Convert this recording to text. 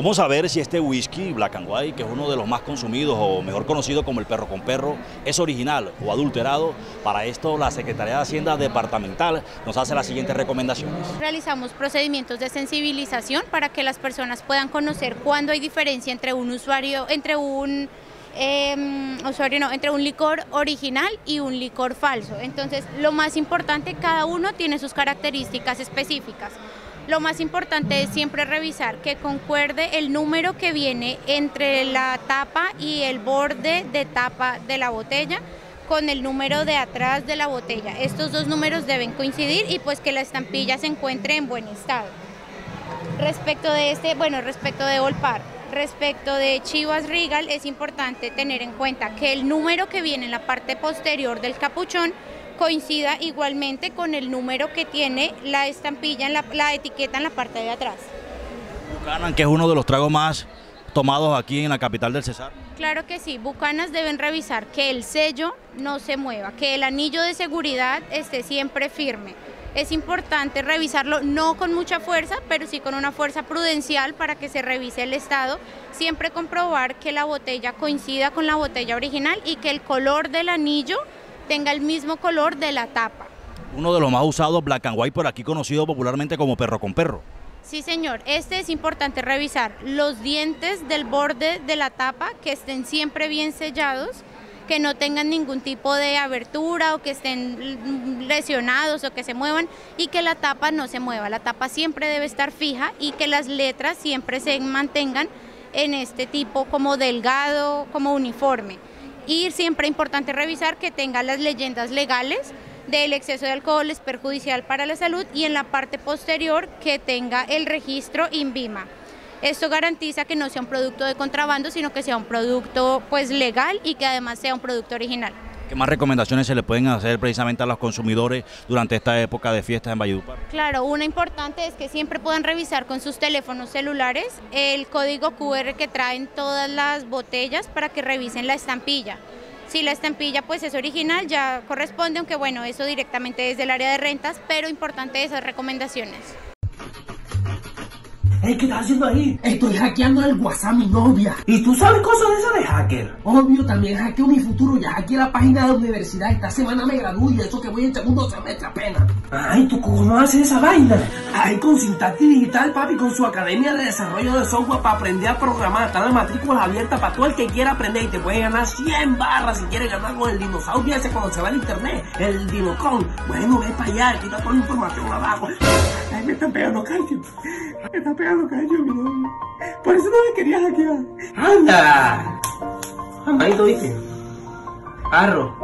¿Cómo saber si este whisky Black and White, que es uno de los más consumidos o mejor conocido como el perro con perro, es original o adulterado? Para esto la Secretaría de Hacienda Departamental nos hace las siguientes recomendaciones. Realizamos procedimientos de sensibilización para que las personas puedan conocer cuándo hay diferencia entre un usuario, entre un eh, usuario no, entre un licor original y un licor falso. Entonces, lo más importante, cada uno tiene sus características específicas. Lo más importante es siempre revisar que concuerde el número que viene entre la tapa y el borde de tapa de la botella con el número de atrás de la botella. Estos dos números deben coincidir y pues que la estampilla se encuentre en buen estado. Respecto de este, bueno, respecto de Olpar, respecto de Chivas Regal es importante tener en cuenta que el número que viene en la parte posterior del capuchón coincida igualmente con el número que tiene la estampilla, en la, la etiqueta en la parte de atrás. Buchanan, que es uno de los tragos más tomados aquí en la capital del Cesar. Claro que sí, Bucanas deben revisar que el sello no se mueva, que el anillo de seguridad esté siempre firme. Es importante revisarlo no con mucha fuerza, pero sí con una fuerza prudencial para que se revise el estado. Siempre comprobar que la botella coincida con la botella original y que el color del anillo tenga el mismo color de la tapa. Uno de los más usados, Black and White, por aquí conocido popularmente como perro con perro. Sí, señor. Este es importante revisar los dientes del borde de la tapa que estén siempre bien sellados, que no tengan ningún tipo de abertura o que estén lesionados o que se muevan y que la tapa no se mueva. La tapa siempre debe estar fija y que las letras siempre se mantengan en este tipo como delgado, como uniforme y siempre es importante revisar que tenga las leyendas legales del exceso de alcohol es perjudicial para la salud y en la parte posterior que tenga el registro INVIMA. Esto garantiza que no sea un producto de contrabando, sino que sea un producto pues legal y que además sea un producto original. ¿Qué más recomendaciones se le pueden hacer precisamente a los consumidores durante esta época de fiestas en Valledupar? Claro, una importante es que siempre puedan revisar con sus teléfonos celulares el código QR que traen todas las botellas para que revisen la estampilla. Si la estampilla pues es original ya corresponde, aunque bueno, eso directamente es del área de rentas, pero importante esas recomendaciones. ¿Qué estás haciendo ahí? Estoy hackeando el WhatsApp mi novia. ¿Y tú sabes cosas de eso de hacker? Obvio, también hackeo mi futuro. Ya hackeé la página de la universidad. Esta semana me gradúo y eso que voy en segundo semestre apenas. Ay, ¿tú cómo haces esa vaina? Ay, con Sintaxi Digital, papi, con su academia de desarrollo de software para aprender a programar. Está la matrícula abierta para todo el que quiera aprender y te puede ganar 100 barras si quieres ganar con el dinosaurio ese cuando se va al internet. El Dinocon. Bueno, ve para allá, quita toda la información abajo. Ay, me están pegando calcio. Está pegando calcio, mi novio. Por eso no me quería hackear. ¡Anda! Amadito, ¿viste? Arro.